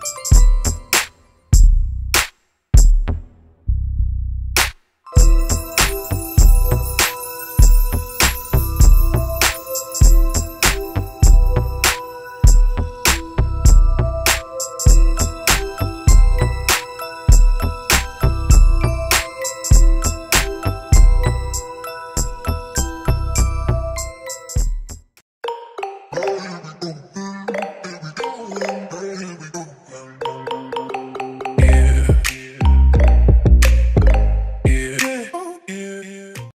you